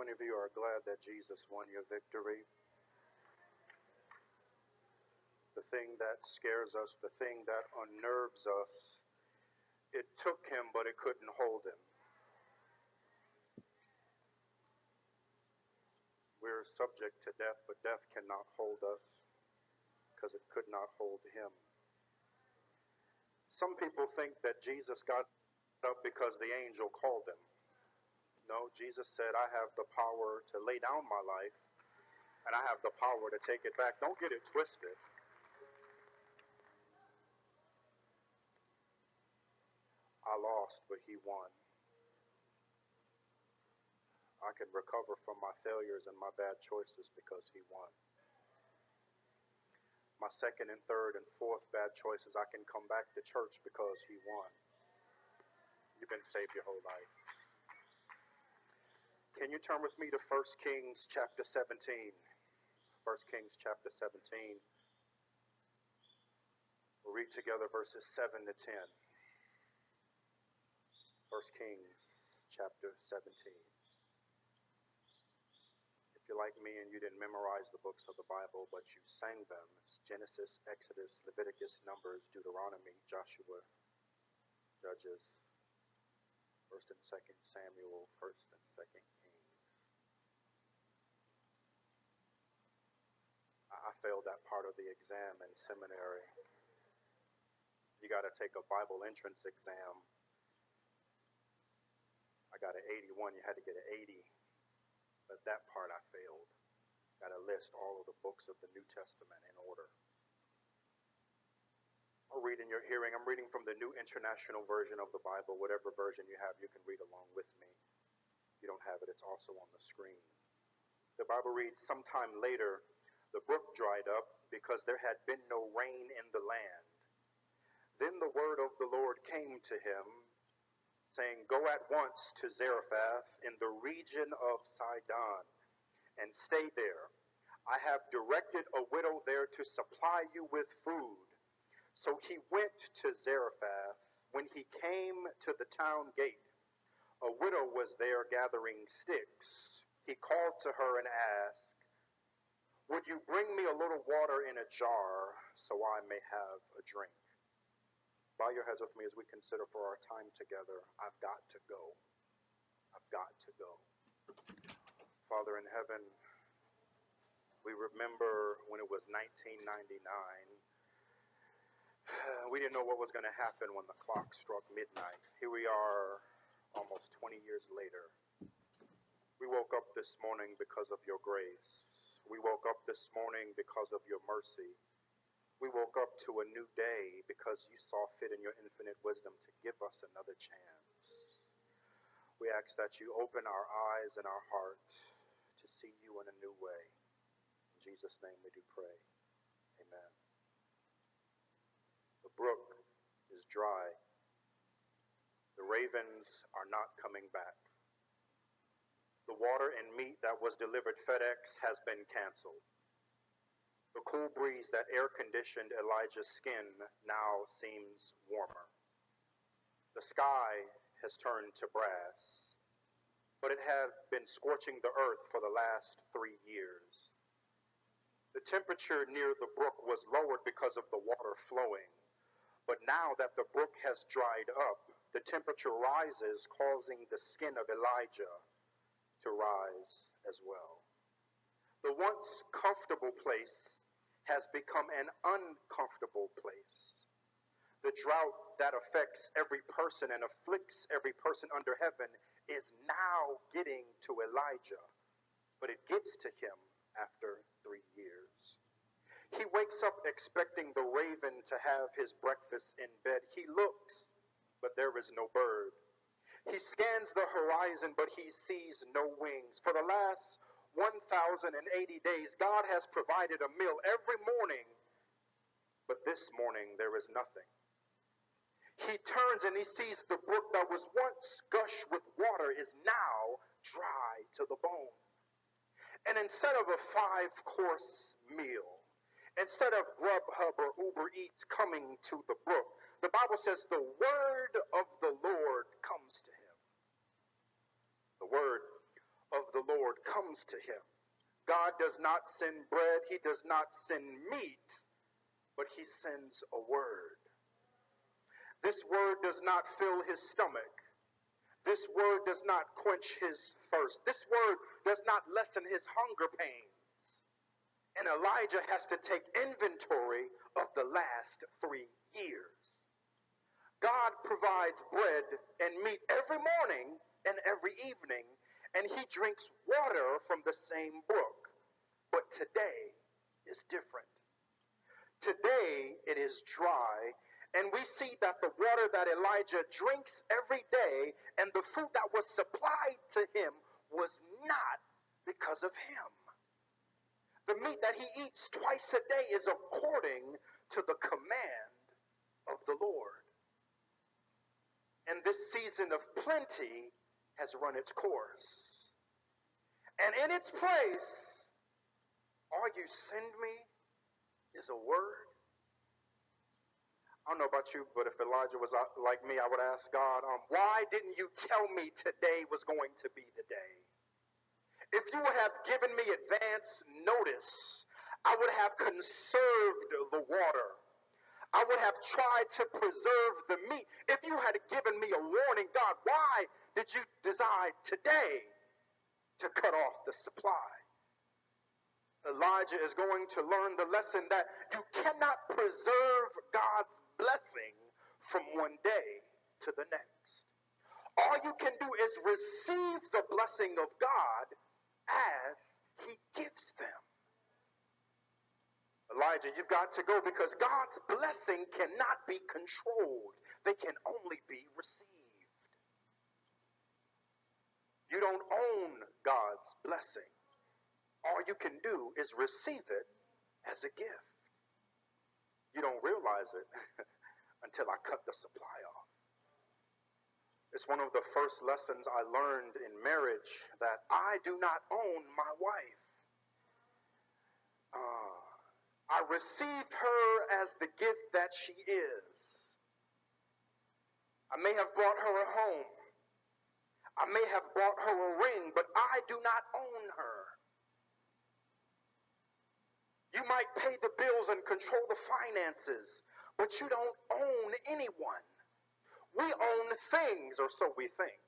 many of you are glad that Jesus won your victory? The thing that scares us, the thing that unnerves us, it took him, but it couldn't hold him. We're subject to death, but death cannot hold us because it could not hold him. Some people think that Jesus got up because the angel called him. No, Jesus said, I have the power to lay down my life, and I have the power to take it back. Don't get it twisted. I lost, but he won. I can recover from my failures and my bad choices because he won. My second and third and fourth bad choices, I can come back to church because he won. You've been saved your whole life. Can you turn with me to 1 Kings chapter 17? 1 Kings chapter 17. We'll read together verses 7 to 10. 1 Kings chapter 17 If you're like me and you didn't memorize the books of the Bible, but you sang them, it's Genesis, Exodus, Leviticus, Numbers, Deuteronomy, Joshua, Judges, 1st and 2nd Samuel, 1st and 2nd Kings. I failed that part of the exam in seminary. You got to take a Bible entrance exam. I got an 81, you had to get an 80 but that part I failed. Got to list all of the books of the New Testament in order. I'll read in your hearing. I'm reading from the New International Version of the Bible. Whatever version you have, you can read along with me. If you don't have it, it's also on the screen. The Bible reads Sometime later, the brook dried up because there had been no rain in the land. Then the word of the Lord came to him saying, Go at once to Zarephath in the region of Sidon and stay there. I have directed a widow there to supply you with food. So he went to Zarephath. When he came to the town gate, a widow was there gathering sticks. He called to her and asked, Would you bring me a little water in a jar so I may have a drink? Bow your heads with me as we consider for our time together. I've got to go. I've got to go. Father in heaven, we remember when it was 1999. We didn't know what was going to happen when the clock struck midnight. Here we are almost 20 years later. We woke up this morning because of your grace. We woke up this morning because of your mercy. We woke up to a new day because you saw fit in your infinite wisdom to give us another chance. We ask that you open our eyes and our heart to see you in a new way. In Jesus' name we do pray. Amen. The brook is dry. The ravens are not coming back. The water and meat that was delivered FedEx has been canceled. The cool breeze that air conditioned Elijah's skin now seems warmer. The sky has turned to brass, but it had been scorching the earth for the last three years. The temperature near the brook was lowered because of the water flowing, but now that the brook has dried up, the temperature rises, causing the skin of Elijah to rise as well. The once comfortable place has become an uncomfortable place. The drought that affects every person and afflicts every person under heaven is now getting to Elijah, but it gets to him after three years. He wakes up expecting the raven to have his breakfast in bed. He looks, but there is no bird. He scans the horizon, but he sees no wings. For the last 1,080 days, God has provided a meal every morning, but this morning there is nothing. He turns and he sees the brook that was once gush with water is now dry to the bone. And instead of a five course meal, instead of Grubhub or Uber Eats coming to the brook, the Bible says the word of the Lord comes to word of the Lord comes to him. God does not send bread, he does not send meat, but he sends a word. This word does not fill his stomach. This word does not quench his thirst. This word does not lessen his hunger pains. And Elijah has to take inventory of the last three years. God provides bread and meat every morning and every evening, and he drinks water from the same brook. But today is different. Today it is dry and we see that the water that Elijah drinks every day and the food that was supplied to him was not because of him. The meat that he eats twice a day is according to the command of the Lord. And this season of plenty has run its course. And in its place, all you send me is a word I don't know about you, but if Elijah was uh, like me, I would ask God, um, why didn't you tell me today was going to be the day? If you would have given me advance notice, I would have conserved the water. I would have tried to preserve the meat. If you had given me a warning, God, why did you decide today to cut off the supply? Elijah is going to learn the lesson that you cannot preserve God's blessing from one day to the next. All you can do is receive the blessing of God as he gives them. Elijah, you've got to go because God's blessing cannot be controlled. They can only be received. You don't own God's blessing. All you can do is receive it as a gift. You don't realize it until I cut the supply off. It's one of the first lessons I learned in marriage that I do not own my wife. Uh, I received her as the gift that she is. I may have brought her home. I may have bought her a ring, but I do not own her. You might pay the bills and control the finances, but you don't own anyone. We own things, or so we think,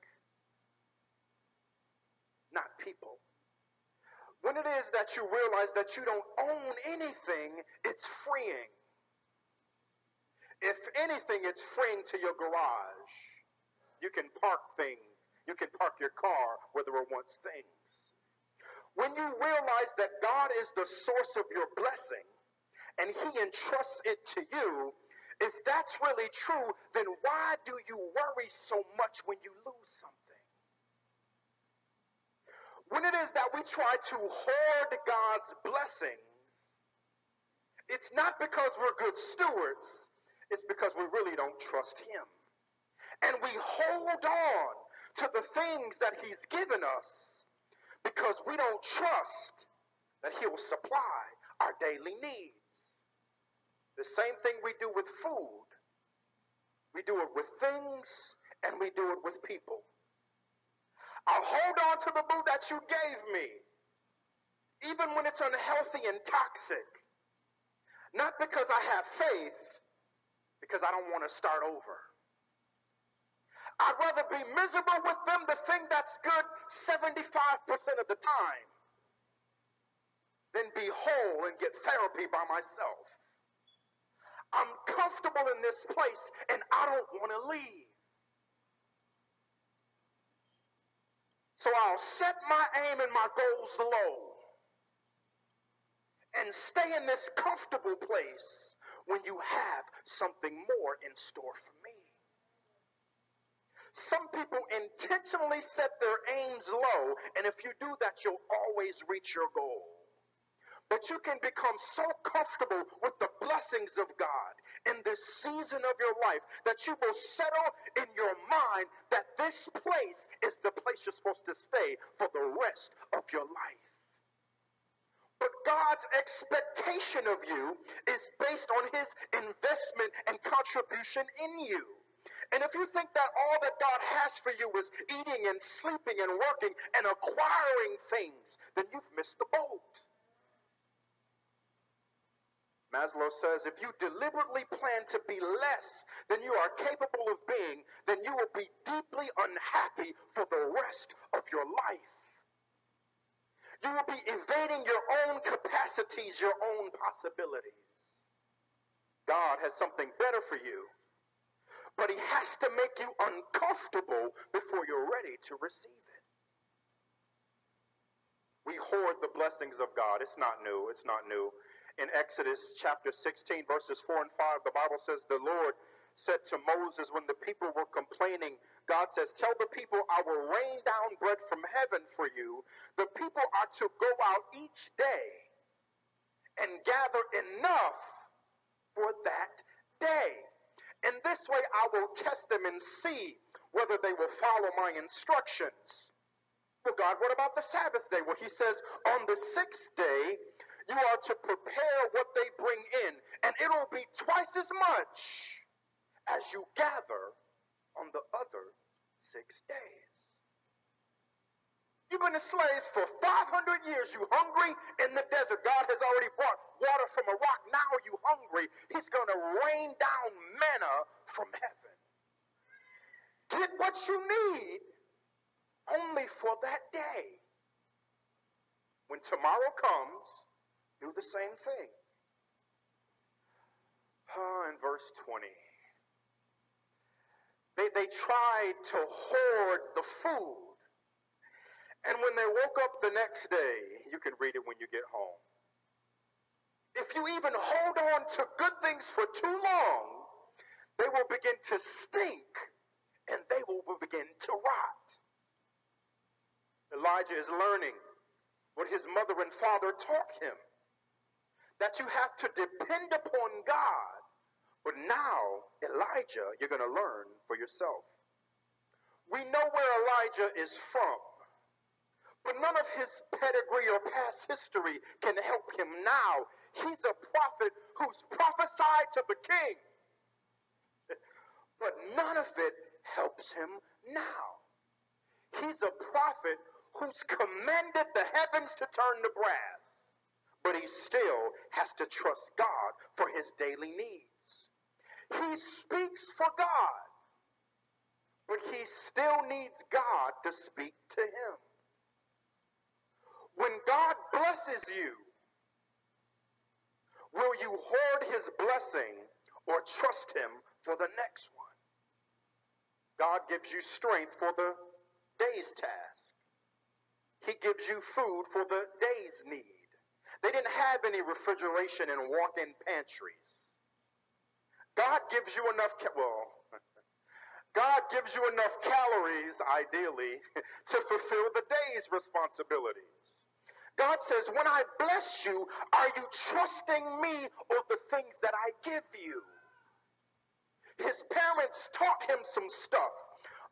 not people. When it is that you realize that you don't own anything, it's freeing. If anything, it's freeing to your garage. You can park things. You can park your car where there were once things. When you realize that God is the source of your blessing and He entrusts it to you, if that's really true, then why do you worry so much when you lose something? When it is that we try to hoard God's blessings, it's not because we're good stewards, it's because we really don't trust Him. And we hold on to the things that He's given us because we don't trust that He will supply our daily needs. The same thing we do with food. We do it with things and we do it with people. I'll hold on to the boo that you gave me, even when it's unhealthy and toxic. Not because I have faith, because I don't want to start over. I'd rather be miserable with them, the thing that's good 75% of the time, than be whole and get therapy by myself. I'm comfortable in this place and I don't want to leave. So I'll set my aim and my goals low and stay in this comfortable place when you have something more in store for. Some people intentionally set their aims low, and if you do that, you'll always reach your goal. But you can become so comfortable with the blessings of God in this season of your life that you will settle in your mind that this place is the place you're supposed to stay for the rest of your life. But God's expectation of you is based on his investment and contribution in you. And if you think that all that God has for you is eating and sleeping and working and acquiring things, then you've missed the boat. Maslow says if you deliberately plan to be less than you are capable of being, then you will be deeply unhappy for the rest of your life. You will be evading your own capacities, your own possibilities. God has something better for you, but He has to make you uncomfortable before you're ready to receive it. We hoard the blessings of God. It's not new. It's not new in Exodus chapter 16, verses 4 and 5, the Bible says, The Lord said to Moses when the people were complaining, God says, Tell the people, I will rain down bread from heaven for you. The people are to go out each day and gather enough for that day. In this way, I will test them and see whether they will follow my instructions. Well, God, what about the Sabbath day? Well, He says, On the sixth day, you are to prepare what they bring in, and it'll be twice as much as you gather on the other six days. Been slaves for 500 years. You hungry in the desert. God has already brought water from a rock. Now you hungry. He's going to rain down manna from heaven. Get what you need only for that day. When tomorrow comes, do the same thing. In verse 20, they, they tried to hoard the food. And when they woke up the next day, you can read it when you get home. If you even hold on to good things for too long, they will begin to stink and they will begin to rot. Elijah is learning what his mother and father taught him that you have to depend upon God. But now, Elijah, you're going to learn for yourself. We know where Elijah is from, but none of his pedigree or past history can help him now. He's a prophet who's prophesied to the king, but none of it helps him now. He's a prophet who's commanded the heavens to turn to brass but he still has to trust God for his daily needs. He speaks for God, but he still needs God to speak to him. When God blesses you, will you hoard his blessing or trust him for the next one? God gives you strength for the day's task. He gives you food for the day's need. They didn't have any refrigeration and walk-in pantries. God gives you enough, well, God gives you enough calories, ideally, to fulfill the day's responsibilities. God says, when I bless you, are you trusting me or the things that I give you? His parents taught him some stuff,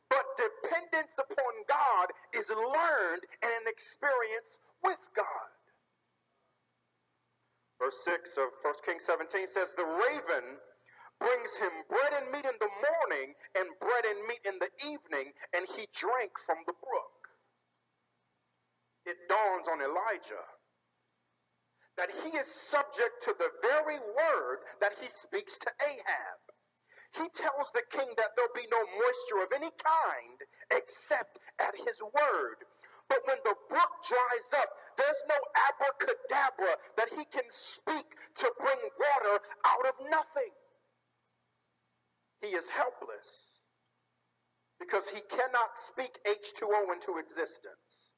but dependence upon God is learned and an experience with God. Verse 6 of 1 Kings 17 says, The raven brings him bread and meat in the morning and bread and meat in the evening, and he drank from the brook. It dawns on Elijah that he is subject to the very word that he speaks to Ahab. He tells the king that there'll be no moisture of any kind except at his word. But when the brook dries up, there's no abracadabra that he can speak to bring water out of nothing. He is helpless because he cannot speak H2O into existence.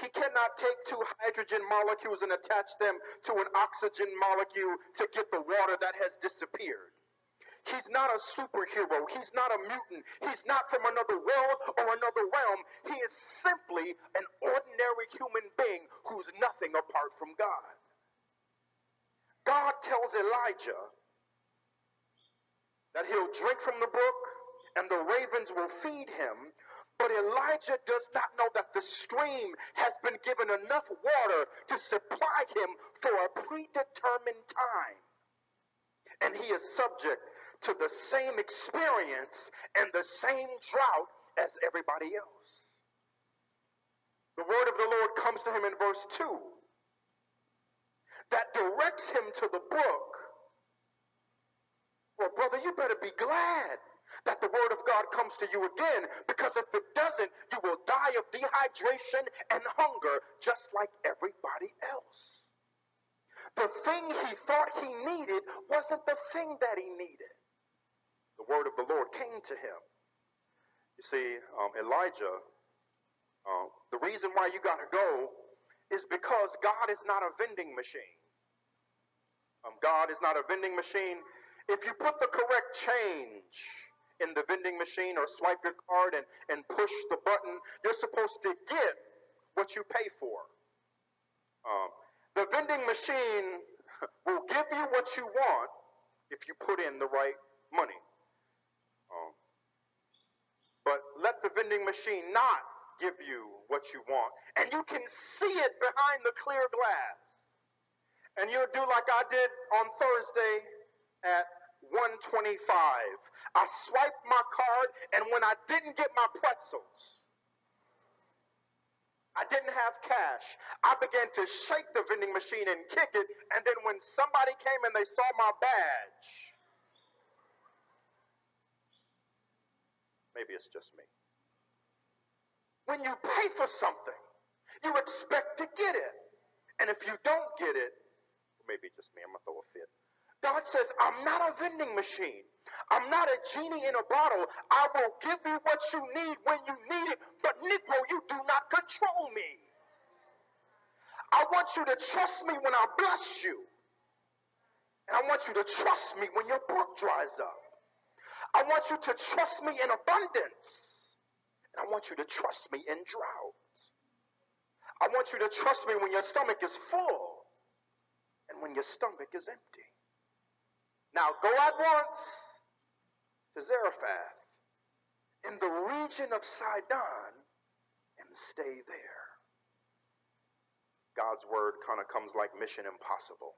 He cannot take two hydrogen molecules and attach them to an oxygen molecule to get the water that has disappeared. He's not a superhero. He's not a mutant. He's not from another world or another realm. He is simply an ordinary human being who's nothing apart from God. God tells Elijah that he'll drink from the brook and the ravens will feed him. But Elijah does not know that the stream has been given enough water to supply him for a predetermined time. And he is subject to the same experience and the same drought as everybody else. The word of the Lord comes to him in verse 2 that directs him to the brook. Well, brother, you better be glad that the word of God comes to you again because if it doesn't, you will die of dehydration and hunger just like everybody else. The thing he thought he needed wasn't the thing that he needed. The word of the Lord came to him. You see, um, Elijah, uh, the reason why you got to go is because God is not a vending machine. Um, God is not a vending machine. If you put the correct change in the vending machine or swipe your card and, and push the button, you're supposed to get what you pay for. Um, the vending machine will give you what you want if you put in the right money. Um, but let the vending machine not give you what you want. And you can see it behind the clear glass. And you'll do like I did on Thursday at 125. I swiped my card, and when I didn't get my pretzels, I didn't have cash. I began to shake the vending machine and kick it. And then when somebody came and they saw my badge, maybe it's just me. When you pay for something, you expect to get it. And if you don't get it, maybe it's just me, I'm going to throw a fit. God says, I'm not a vending machine. I'm not a genie in a bottle. I will give you what you need when you need it. But, Negro, you do not control me. I want you to trust me when I bless you. And I want you to trust me when your brook dries up. I want you to trust me in abundance. And I want you to trust me in drought. I want you to trust me when your stomach is full and when your stomach is empty. Now go at once Zarephath in the region of Sidon and stay there. God's word kind of comes like mission impossible.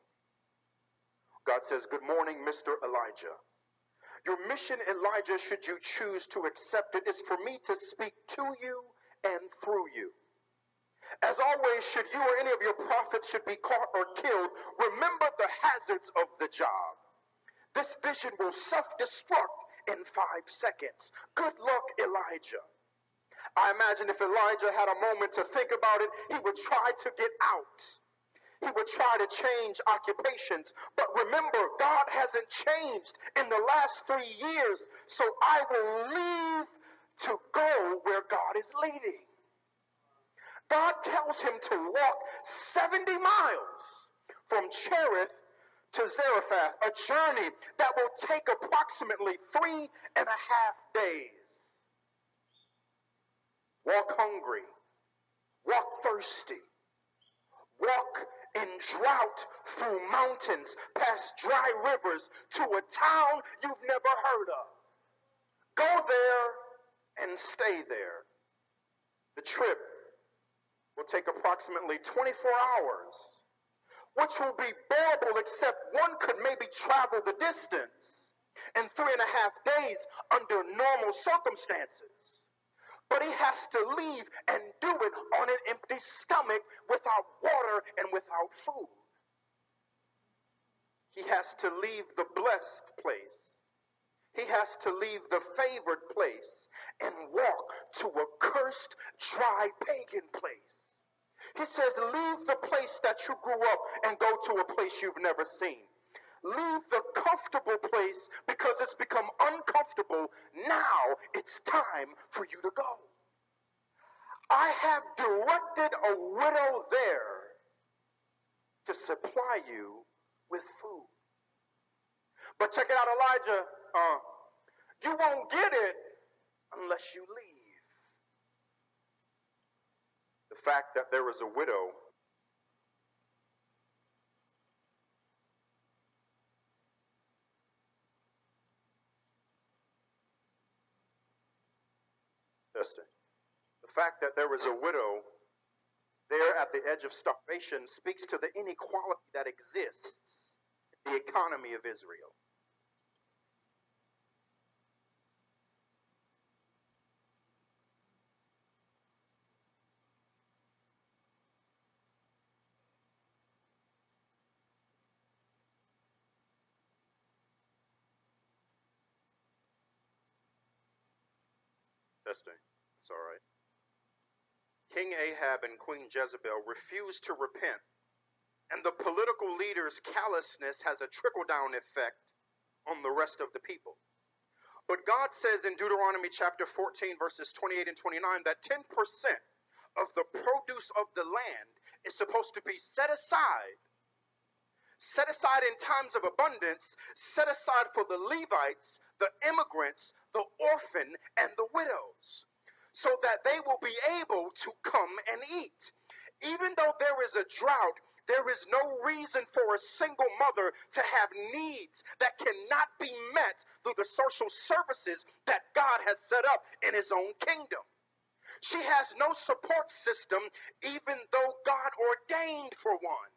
God says, Good morning, Mr. Elijah. Your mission, Elijah, should you choose to accept it, is for me to speak to you and through you. As always, should you or any of your prophets should be caught or killed, remember the hazards of the job. This vision will self destruct in five seconds. Good luck, Elijah. I imagine if Elijah had a moment to think about it, he would try to get out. He would try to change occupations. But remember, God hasn't changed in the last three years. So I will leave to go where God is leading. God tells him to walk 70 miles from Cherith to Zarephath, a journey that will take approximately three and a half days. Walk hungry, walk thirsty, walk in drought through mountains, past dry rivers, to a town you've never heard of. Go there and stay there. The trip will take approximately 24 hours which will be bearable except one could maybe travel the distance in three and a half days under normal circumstances. But he has to leave and do it on an empty stomach without water and without food. He has to leave the blessed place. He has to leave the favored place and walk to a cursed, dry, pagan place. He says, Leave the place that you grew up and go to a place you've never seen. Leave the comfortable place because it's become uncomfortable. Now it's time for you to go. I have directed a widow there to supply you with food. But check it out, Elijah. Uh, you won't get it unless you leave. Fact that there was a widow The fact that there was a widow there at the edge of starvation speaks to the inequality that exists in the economy of Israel. Testing. It's all right. King Ahab and Queen Jezebel refused to repent, and the political leaders' callousness has a trickle down effect on the rest of the people. But God says in Deuteronomy chapter 14, verses 28 and 29, that 10% of the produce of the land is supposed to be set aside set aside in times of abundance, set aside for the Levites, the immigrants, the orphan, and the widows, so that they will be able to come and eat. Even though there is a drought, there is no reason for a single mother to have needs that cannot be met through the social services that God has set up in His own kingdom. She has no support system, even though God ordained for one.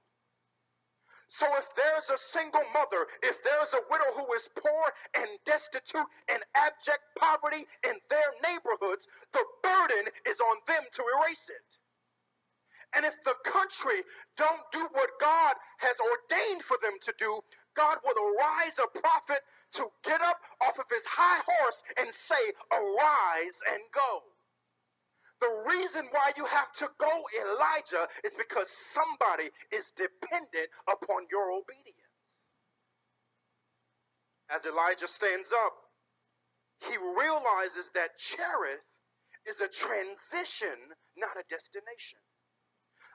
So if there's a single mother, if there's a widow who is poor and destitute and abject poverty in their neighborhoods, the burden is on them to erase it. And if the country don't do what God has ordained for them to do, God will arise a prophet to get up off of his high horse and say, arise and go. The reason why you have to go, Elijah, is because somebody is dependent upon your obedience. As Elijah stands up, he realizes that Cherith is a transition, not a destination.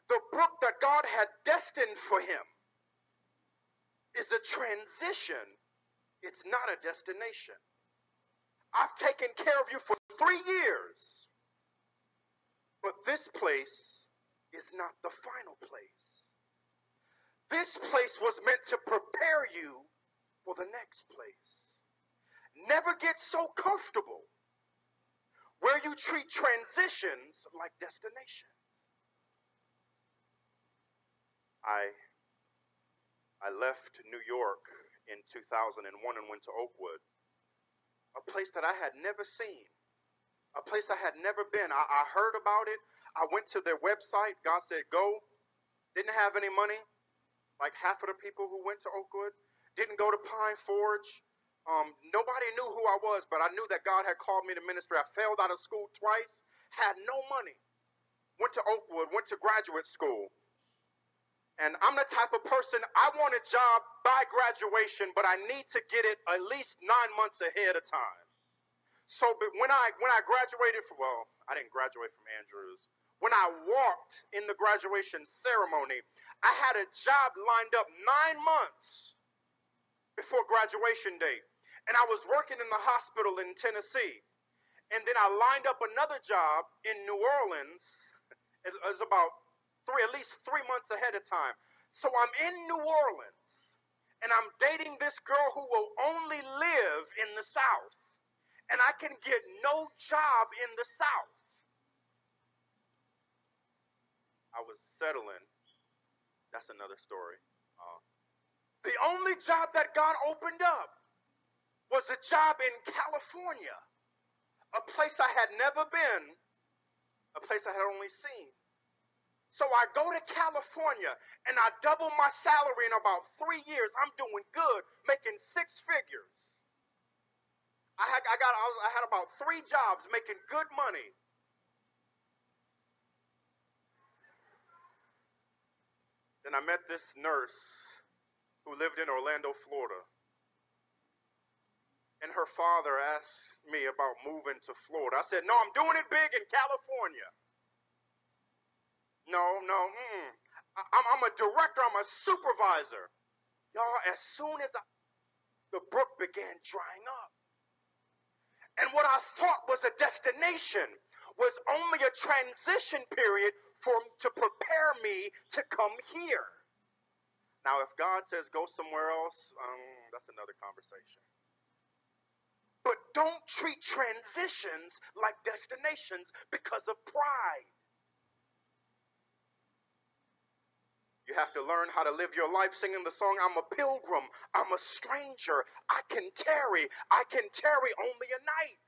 The brook that God had destined for him is a transition, it's not a destination. I've taken care of you for three years. But this place is not the final place. This place was meant to prepare you for the next place. Never get so comfortable where you treat transitions like destinations. I I left New York in 2001 and went to Oakwood, a place that I had never seen a place I had never been. I, I heard about it. I went to their website. God said, go. Didn't have any money. Like half of the people who went to Oakwood didn't go to Pine Forge. Um, nobody knew who I was, but I knew that God had called me to ministry. I failed out of school twice, had no money. Went to Oakwood, went to graduate school. And I'm the type of person, I want a job by graduation, but I need to get it at least nine months ahead of time. So, but when I when I graduated from well, I didn't graduate from Andrews. When I walked in the graduation ceremony, I had a job lined up nine months before graduation date, and I was working in the hospital in Tennessee, and then I lined up another job in New Orleans. It was about three, at least three months ahead of time. So I'm in New Orleans, and I'm dating this girl who will only live in the South and I can get no job in the South. I was settling. That's another story. Uh, the only job that God opened up was a job in California, a place I had never been, a place I had only seen. So I go to California and I double my salary in about three years. I'm doing good, making six figures. I had, I got, I, was, I had about three jobs making good money. Then I met this nurse who lived in Orlando, Florida. And her father asked me about moving to Florida. I said, No, I'm doing it big in California. No, no, mm. I'm, I'm a director, I'm a supervisor. Y'all, as soon as I, the brook began drying up, and what I thought was a destination was only a transition period for to prepare me to come here. Now, if God says go somewhere else, um, that's another conversation. But don't treat transitions like destinations because of pride. You have to learn how to live your life singing the song, I'm a pilgrim, I'm a stranger, I can tarry, I can tarry only a night.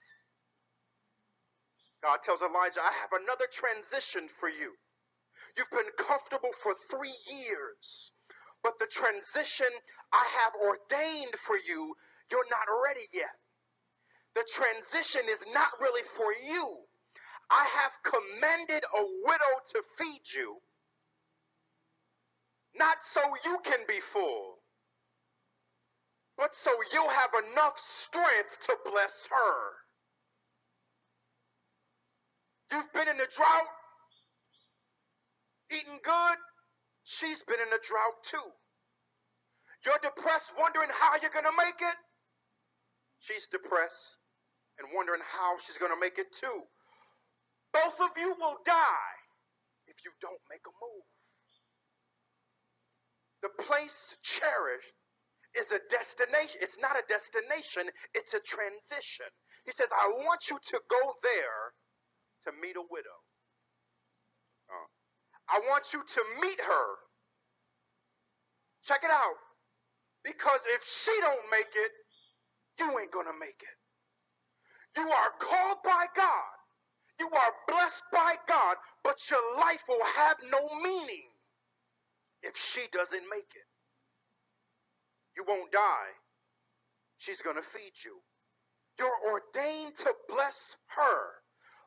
God tells Elijah, I have another transition for you. You've been comfortable for three years, but the transition I have ordained for you, you're not ready yet. the transition is not really for you. I have commanded a widow to feed you, not so you can be full, but so you'll have enough strength to bless her. You've been in a drought, eating good. She's been in a drought too. You're depressed, wondering how you're going to make it. She's depressed and wondering how she's going to make it too. Both of you will die if you don't make a move. The place Cherith is a destination. It's not a destination, it's a transition. He says, I want you to go there to meet a widow. Uh, I want you to meet her. Check it out. Because if she don't make it, you ain't gonna make it. You are called by God. You are blessed by God, but your life will have no meaning if she doesn't make it. You won't die. She's going to feed you. You're ordained to bless her.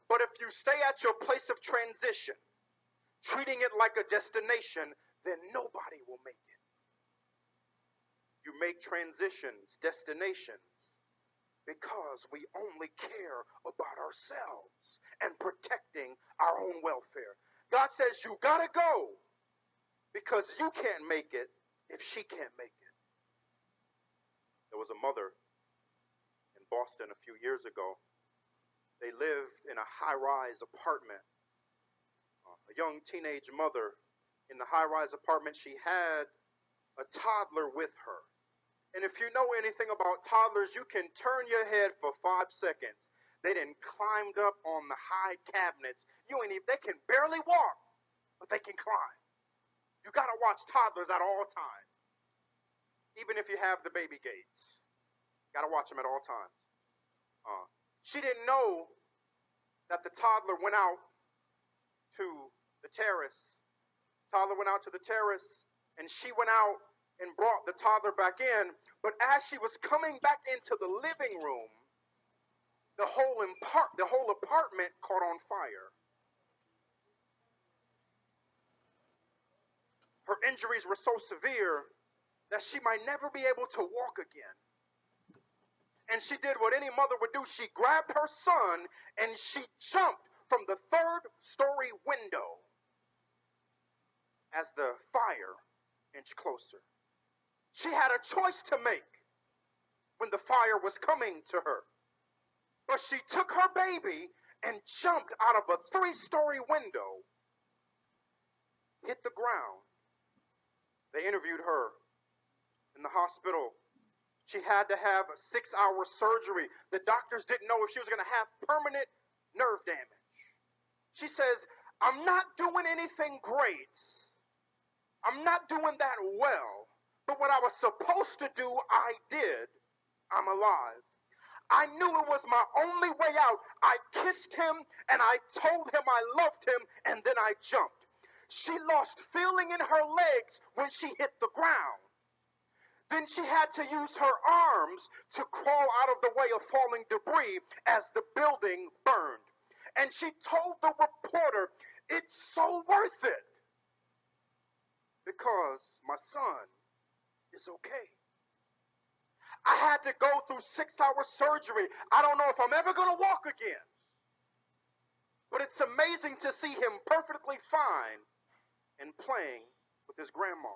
But if you stay at your place of transition, treating it like a destination, then nobody will make it. You make transitions destinations because we only care about ourselves and protecting our own welfare. God says you got to go because you can't make it if she can't make it. There was a mother in Boston a few years ago. They lived in a high rise apartment. Uh, a young teenage mother in the high rise apartment, she had a toddler with her. And if you know anything about toddlers, you can turn your head for five seconds. They didn't climbed up on the high cabinets. You ain't even, they can barely walk, but they can climb. You gotta watch toddlers at all times even if you have the baby gates. Got to watch them at all times. Uh, she didn't know that the toddler went out to the terrace. Toddler went out to the terrace, and she went out and brought the toddler back in. But as she was coming back into the living room, the whole, impart- the whole apartment caught on fire. Her injuries were so severe that she might never be able to walk again. And she did what any mother would do. She grabbed her son and she jumped from the third story window as the fire inched closer. She had a choice to make when the fire was coming to her. But she took her baby and jumped out of a three story window, hit the ground. They interviewed her in the hospital. She had to have a six hour surgery. The doctors didn't know if she was going to have permanent nerve damage. She says, I'm not doing anything great. I'm not doing that well. But what I was supposed to do, I did. I'm alive. I knew it was my only way out. I kissed him and I told him I loved him and then I jumped. She lost feeling in her legs when she hit the ground. Then she had to use her arms to crawl out of the way of falling debris as the building burned. And she told the reporter, It's so worth it because my son is okay. I had to go through six hour surgery. I don't know if I'm ever going to walk again. But it's amazing to see him perfectly fine and playing with his grandma.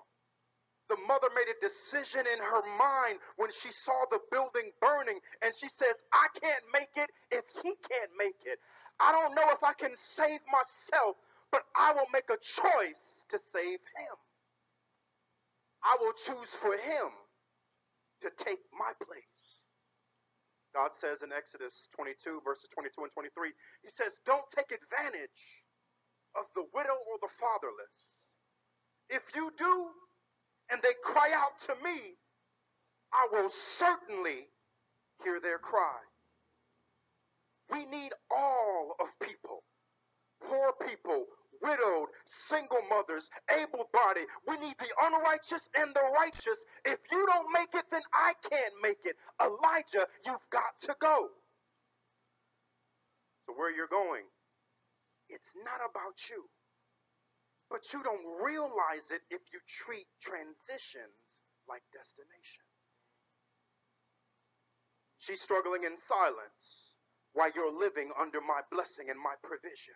The mother made a decision in her mind when she saw the building burning, and she says, I can't make it if he can't make it. I don't know if I can save myself, but I will make a choice to save him. I will choose for him to take my place. God says in Exodus 22, verses 22 and 23, He says, Don't take advantage of the widow or the fatherless. If you do, and they cry out to me, I will certainly hear their cry. We need all of people poor people, widowed, single mothers, able bodied. We need the unrighteous and the righteous. If you don't make it, then I can't make it. Elijah, you've got to go. to where you're going, it's not about you. But you don't realize it if you treat transitions like destination. She's struggling in silence while you're living under my blessing and my provision.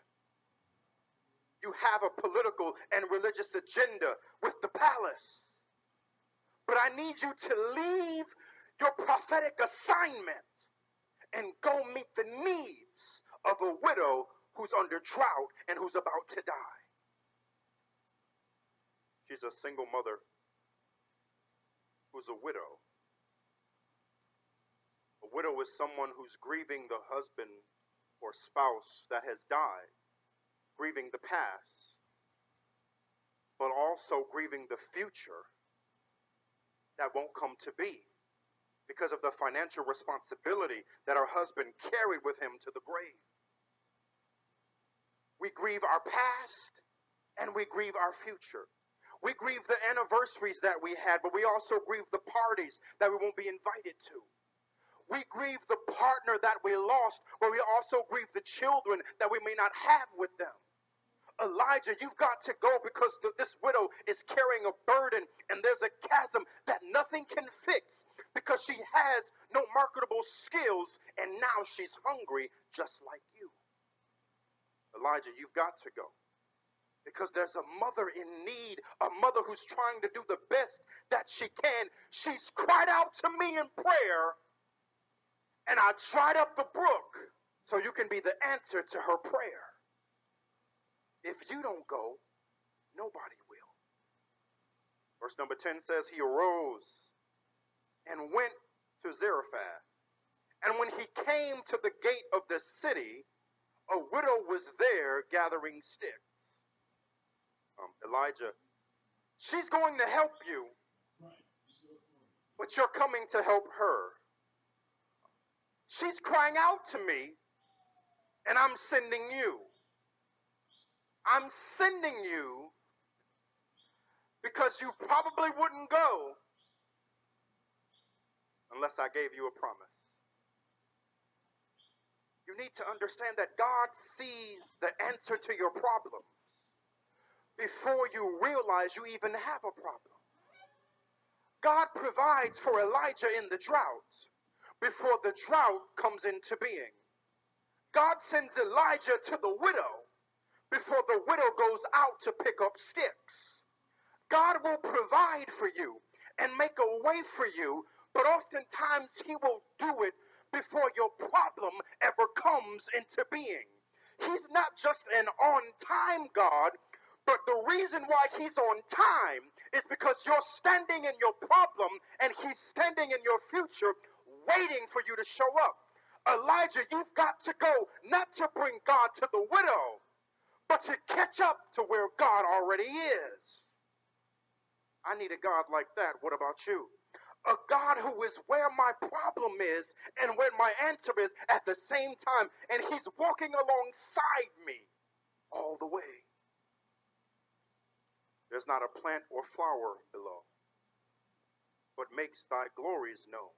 You have a political and religious agenda with the palace. But I need you to leave your prophetic assignment and go meet the needs of a widow who's under drought and who's about to die. She's a single mother who's a widow. A widow is someone who's grieving the husband or spouse that has died grieving the past, but also grieving the future that won't come to be because of the financial responsibility that her husband carried with him to the grave. We grieve our past and we grieve our future. We grieve the anniversaries that we had, but we also grieve the parties that we won't be invited to. We grieve the partner that we lost, but we also grieve the children that we may not have with them. Elijah, you've got to go because this widow is carrying a burden and there's a chasm that nothing can fix because she has no marketable skills and now she's hungry just like you. Elijah, you've got to go because there's a mother in need, a mother who's trying to do the best that she can. She's cried out to me in prayer and I dried up the brook so you can be the answer to her prayer. If you don't go, nobody will. Verse number 10 says, He arose and went to Zarephath. And when he came to the gate of the city, a widow was there gathering sticks. Um, Elijah, she's going to help you, but you're coming to help her. She's crying out to me, and I'm sending you. I'm sending you because you probably wouldn't go unless I gave you a promise. You need to understand that God sees the answer to your problems before you realize you even have a problem. God provides for Elijah in the drought before the drought comes into being. God sends Elijah to the widow before the widow goes out to pick up sticks. God will provide for you and make a way for you, but oftentimes He will do it before your problem ever comes into being. He's not just an on time God, but the reason why He's on time is because you're standing in your problem and He's standing in your future waiting for you to show up. Elijah, you've got to go not to bring God to the widow, but to catch up to where God already is. I need a God like that. What about you? A God who is where my problem is and where my answer is at the same time, and He's walking alongside me all the way. There's not a plant or flower below, but makes thy glories known.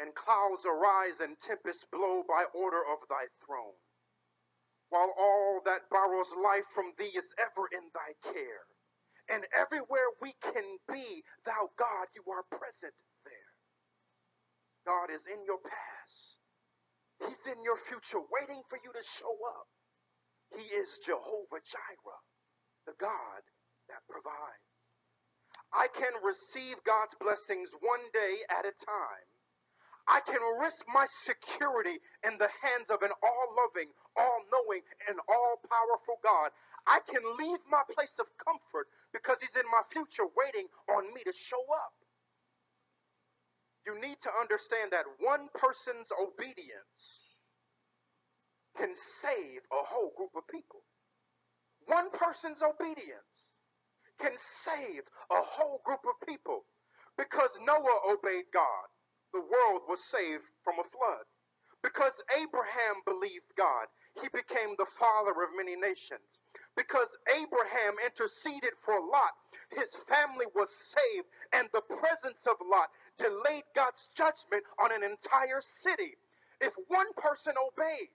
And clouds arise and tempests blow by order of thy throne while all that borrows life from thee is ever in thy care. And everywhere we can be, thou God, you are present there. God is in your past. He's in your future, waiting for you to show up. He is Jehovah Jireh, the God that provides. I can receive God's blessings one day at a time I can risk my security in the hands of an all loving, all knowing, and all powerful God. I can leave my place of comfort because He's in my future waiting on me to show up. You need to understand that one person's obedience can save a whole group of people. One person's obedience can save a whole group of people because Noah obeyed God the world was saved from a flood. Because Abraham believed God, he became the father of many nations. Because Abraham interceded for Lot, his family was saved, and the presence of Lot delayed God's judgment on an entire city. If one person obeys,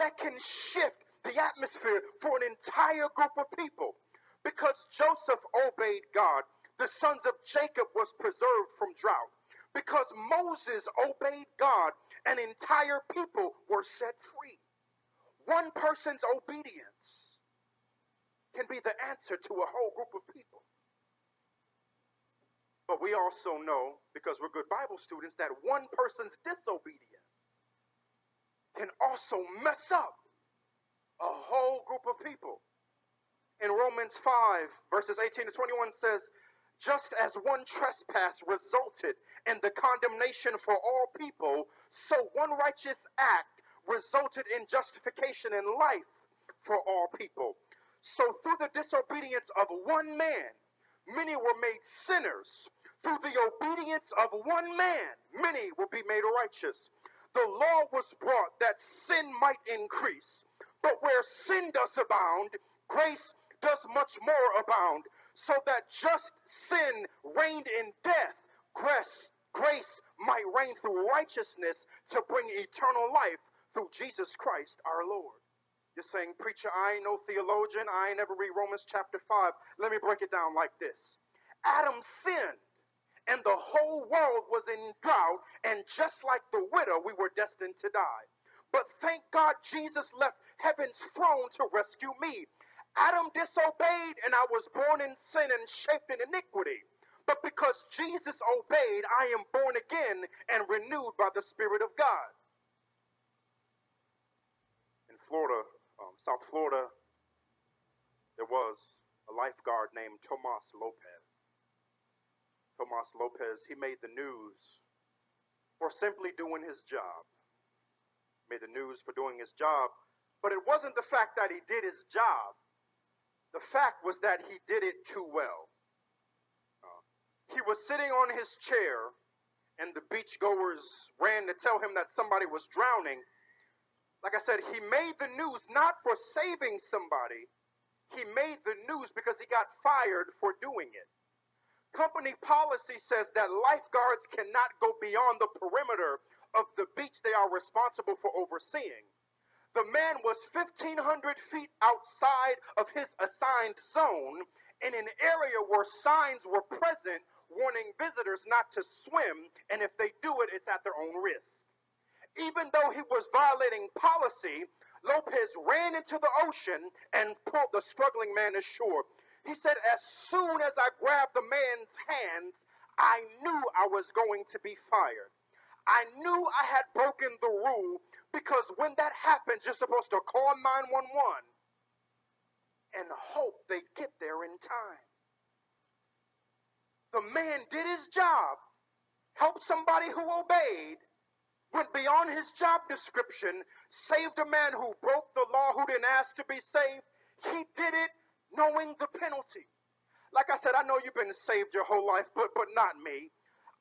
that can shift the atmosphere for an entire group of people. Because Joseph obeyed God, the sons of Jacob was preserved from drought. Because Moses obeyed God, an entire people were set free. One person's obedience can be the answer to a whole group of people. But we also know, because we're good Bible students, that one person's disobedience can also mess up a whole group of people. In Romans 5, verses 18 to 21 says, just as one trespass resulted in the condemnation for all people, so one righteous act resulted in justification and life for all people. So through the disobedience of one man, many were made sinners. Through the obedience of one man, many will be made righteous. The law was brought that sin might increase. But where sin does abound, grace does much more abound, so that just sin reigned in death, grace, grace might reign through righteousness to bring eternal life through Jesus Christ our Lord. You're saying, Preacher, I ain't no theologian, I ain't never read Romans chapter 5. Let me break it down like this Adam sinned, and the whole world was in drought, and just like the widow, we were destined to die. But thank God Jesus left heaven's throne to rescue me. Adam disobeyed, and I was born in sin and shaped in iniquity. But because Jesus obeyed, I am born again and renewed by the Spirit of God. In Florida, um, South Florida, there was a lifeguard named Tomas Lopez. Tomas Lopez, he made the news for simply doing his job. Made the news for doing his job but it wasn't the fact that he did his job. The fact was that he did it too well. Uh, he was sitting on his chair, and the beachgoers ran to tell him that somebody was drowning. Like I said, he made the news not for saving somebody, he made the news because he got fired for doing it. Company policy says that lifeguards cannot go beyond the perimeter of the beach they are responsible for overseeing. The man was 1,500 feet outside of his assigned zone in an area where signs were present warning visitors not to swim, and if they do it, it's at their own risk. Even though he was violating policy, Lopez ran into the ocean and pulled the struggling man ashore. He said, As soon as I grabbed the man's hands, I knew I was going to be fired. I knew I had broken the rule because when that happens, you're supposed to call 911 and hope they get there in time. The man did his job, helped somebody who obeyed, went beyond his job description, saved a man who broke the law, who didn't ask to be saved. He did it knowing the penalty. Like I said, I know you've been saved your whole life, but, but not me.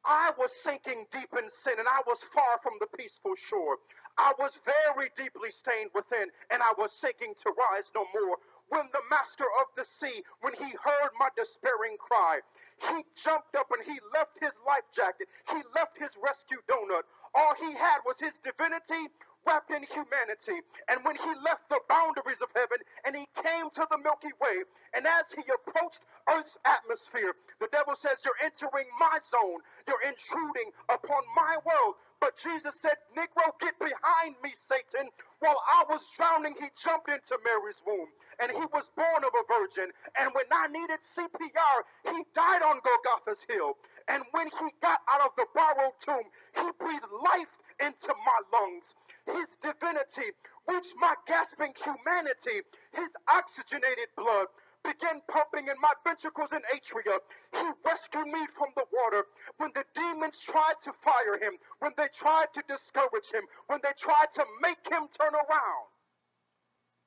I was sinking deep in sin and I was far from the peaceful shore. I was very deeply stained within, and I was sinking to rise no more. When the master of the sea, when he heard my despairing cry, he jumped up and he left his life jacket. He left his rescue donut. All he had was his divinity wrapped in humanity. And when he left the boundaries of heaven and he came to the Milky Way, and as he approached Earth's atmosphere, the devil says, You're entering my zone, you're intruding upon my world. But Jesus said, Negro, get behind me, Satan. While I was drowning, he jumped into Mary's womb. And he was born of a virgin. And when I needed CPR, he died on Golgotha's hill. And when he got out of the borrowed tomb, he breathed life into my lungs. His divinity reached my gasping humanity. His oxygenated blood began pumping in my ventricles and atria. He rescued me from the water. When the demons tried to fire him, when they tried to discourage him, when they tried to make him turn around,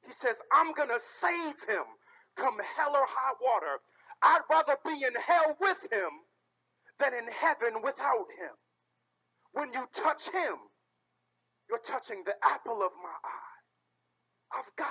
he says, I'm going to save him come hell or high water. I'd rather be in hell with him than in heaven without him. When you touch him, you're touching the apple of my eye. I've got